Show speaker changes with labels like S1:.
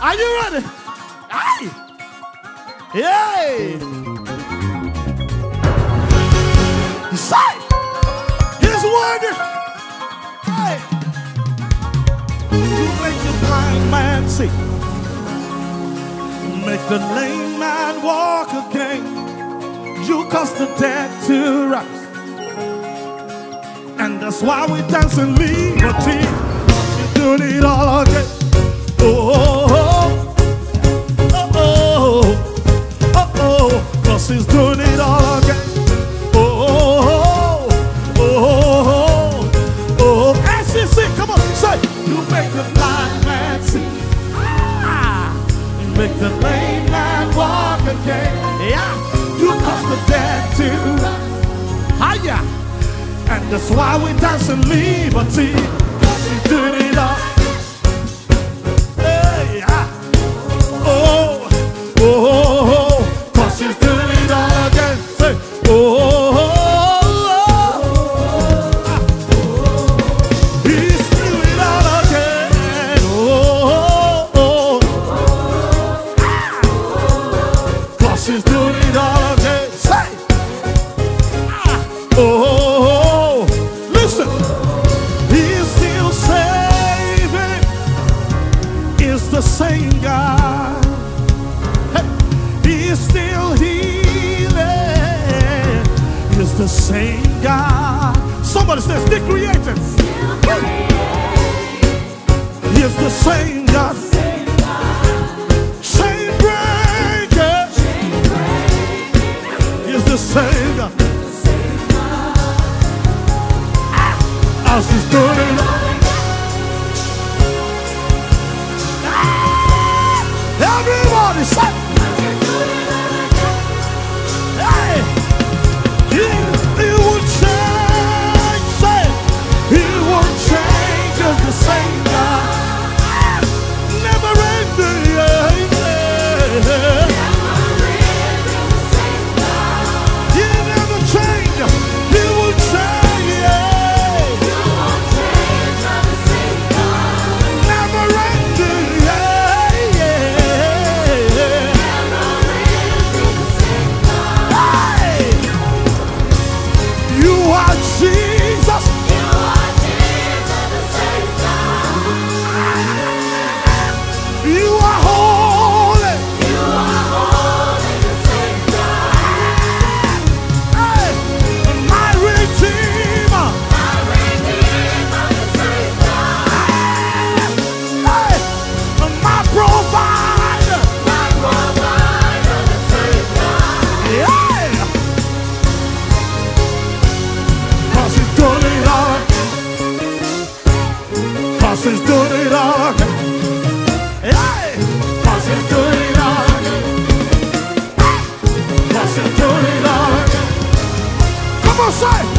S1: Are you ready? Aye. Yay. Say, His word. Hey. You make the blind man see. Make the lame man walk again. You cause the dead to rise. And that's why we dance in liberty. You're doing it all again. Oh, oh, oh, make the lame man walk again. Yeah, you cause the dead to Hiya. And that's why we dance in liberty. She's doing it Oh, oh, oh, listen. He's still saving. Is the same God. Hey, He's still healing. Is the same God. Somebody says the creator. Is the same God. As he's doing it. Everybody You Cause he's doing it all. Hey! Cause he's doing it all. Cause he's doing it all. Come on, say!